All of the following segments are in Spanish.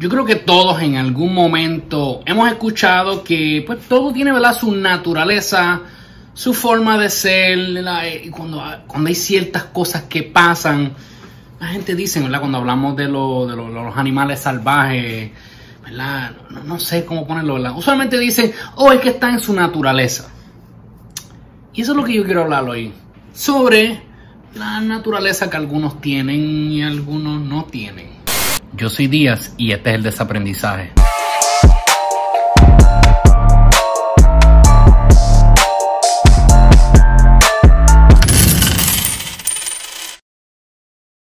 Yo creo que todos en algún momento hemos escuchado que pues todo tiene ¿verdad? su naturaleza, su forma de ser, y cuando, cuando hay ciertas cosas que pasan, la gente dice, ¿verdad? Cuando hablamos de, de, los animales salvajes, ¿verdad? No, sé cómo ponerlo, ¿verdad? Usualmente dicen, oh, es que está en su naturaleza. Y eso es lo que yo quiero hablar hoy. Sobre la naturaleza que algunos tienen y algunos no tienen. Yo soy Díaz y este es el desaprendizaje.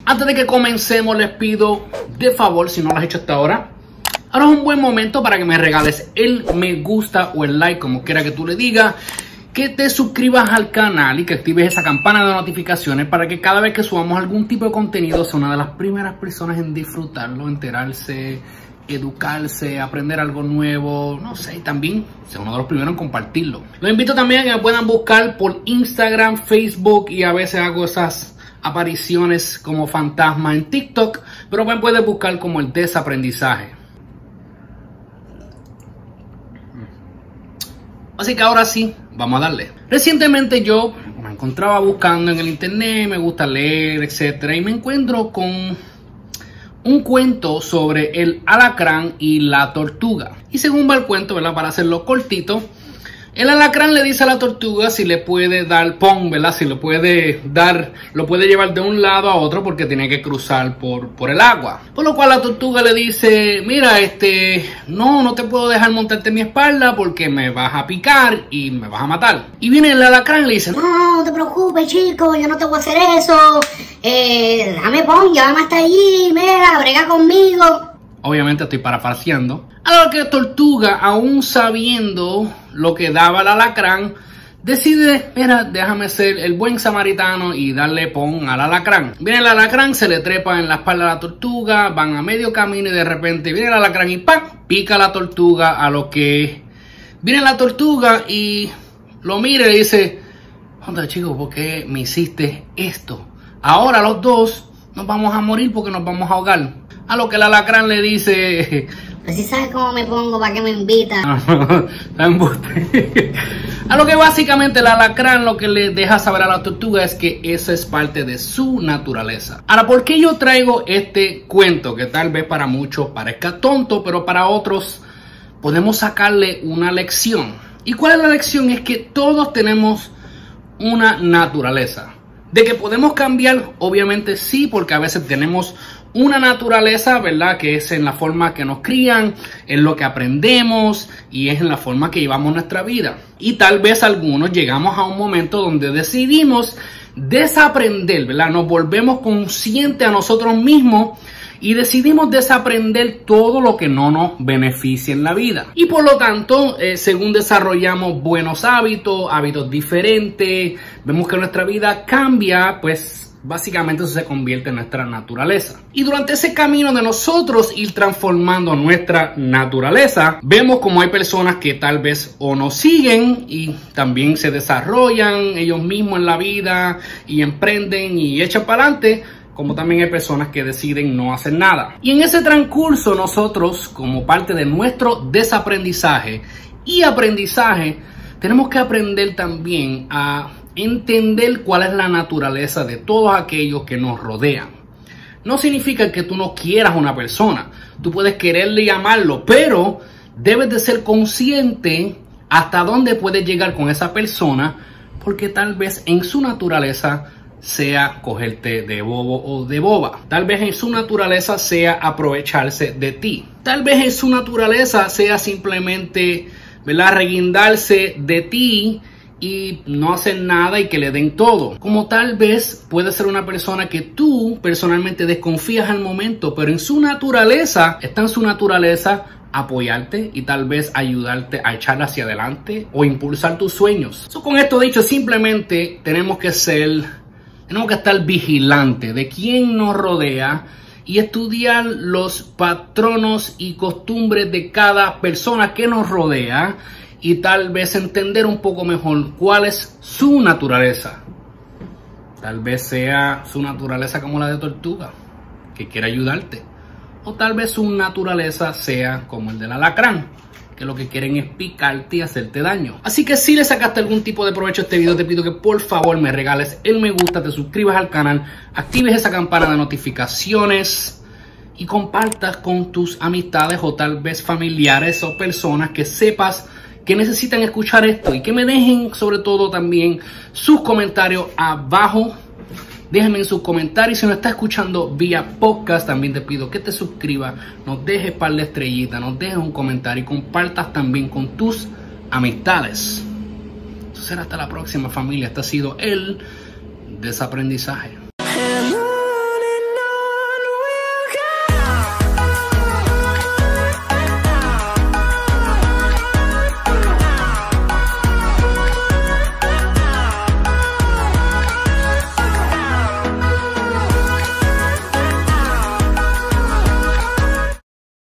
Antes de que comencemos les pido de favor, si no lo has hecho hasta ahora, ahora es un buen momento para que me regales el me gusta o el like, como quiera que tú le digas, que te suscribas al canal y que actives esa campana de notificaciones para que cada vez que subamos algún tipo de contenido sea una de las primeras personas en disfrutarlo, enterarse, educarse, aprender algo nuevo, no sé, y también sea uno de los primeros en compartirlo. Los invito también a que me puedan buscar por Instagram, Facebook y a veces hago esas apariciones como fantasma en TikTok, pero me puedes buscar como el desaprendizaje. Así que ahora sí, vamos a darle. Recientemente yo me encontraba buscando en el internet, me gusta leer, etcétera, y me encuentro con un cuento sobre el alacrán y la tortuga. Y según va el cuento, ¿verdad? Para hacerlo cortito, el alacrán le dice a la tortuga si le puede dar pon, ¿verdad? Si le puede dar, lo puede llevar de un lado a otro porque tiene que cruzar por, por el agua. Por lo cual la tortuga le dice, mira, este, no, no te puedo dejar montarte en mi espalda porque me vas a picar y me vas a matar. Y viene el alacrán y le dice, no, no te preocupes, chico, yo no te voy a hacer eso. Eh, dame pon, llévame hasta allí, mira, brega conmigo. Obviamente estoy parafraseando. A lo que Tortuga, aún sabiendo lo que daba el alacrán, decide, mira, déjame ser el buen samaritano y darle pon al alacrán. Viene el alacrán, se le trepa en la espalda a la tortuga, van a medio camino y de repente viene el alacrán y ¡pam! pica la tortuga a lo que viene la tortuga y lo mira y dice, onda chico, ¿por qué me hiciste esto? Ahora los dos nos vamos a morir porque nos vamos a ahogar. A lo que el alacrán le dice... Si sabes cómo me pongo, ¿para qué me invita? a lo que básicamente el alacrán lo que le deja saber a la tortuga es que eso es parte de su naturaleza. Ahora, ¿por qué yo traigo este cuento? Que tal vez para muchos parezca tonto, pero para otros podemos sacarle una lección. ¿Y cuál es la lección? Es que todos tenemos una naturaleza. De que podemos cambiar, obviamente sí, porque a veces tenemos una naturaleza, ¿verdad? Que es en la forma que nos crían, en lo que aprendemos y es en la forma que llevamos nuestra vida. Y tal vez algunos llegamos a un momento donde decidimos desaprender, ¿verdad? Nos volvemos conscientes a nosotros mismos y decidimos desaprender todo lo que no nos beneficia en la vida. Y por lo tanto, eh, según desarrollamos buenos hábitos, hábitos diferentes, vemos que nuestra vida cambia, pues Básicamente eso se convierte en nuestra naturaleza. Y durante ese camino de nosotros ir transformando nuestra naturaleza, vemos como hay personas que tal vez o nos siguen y también se desarrollan ellos mismos en la vida y emprenden y echan para adelante como también hay personas que deciden no hacer nada. Y en ese transcurso nosotros, como parte de nuestro desaprendizaje y aprendizaje, tenemos que aprender también a entender cuál es la naturaleza de todos aquellos que nos rodean. No significa que tú no quieras una persona, tú puedes quererle y amarlo, pero debes de ser consciente hasta dónde puedes llegar con esa persona, porque tal vez en su naturaleza sea cogerte de bobo o de boba. Tal vez en su naturaleza sea aprovecharse de ti. Tal vez en su naturaleza sea simplemente, ¿verdad? Reguindarse de ti y no hacen nada y que le den todo. Como tal vez puede ser una persona que tú personalmente desconfías al momento, pero en su naturaleza, está en su naturaleza apoyarte y tal vez ayudarte a echar hacia adelante o impulsar tus sueños. con esto dicho, simplemente tenemos que ser, tenemos que estar vigilantes de quién nos rodea y estudiar los patronos y costumbres de cada persona que nos rodea y tal vez entender un poco mejor cuál es su naturaleza. Tal vez sea su naturaleza como la de tortuga, que quiere ayudarte. o tal vez su naturaleza sea como el del alacrán que lo que quieren es picarte y hacerte daño. Así que si le sacaste algún tipo de provecho a este video, te pido que por favor me regales el me gusta, te suscribas al canal, actives esa campana de notificaciones y compartas con tus amistades o tal vez familiares o personas que sepas que necesitan escuchar esto y que me dejen sobre todo también sus comentarios abajo Déjenme en sus comentarios. Si nos está escuchando vía podcast, también te pido que te suscribas, nos dejes par de estrellitas, nos dejes un comentario y compartas también con tus amistades. Será hasta la próxima familia. Este ha sido el desaprendizaje.